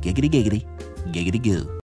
Giggity giggity, giggity goo.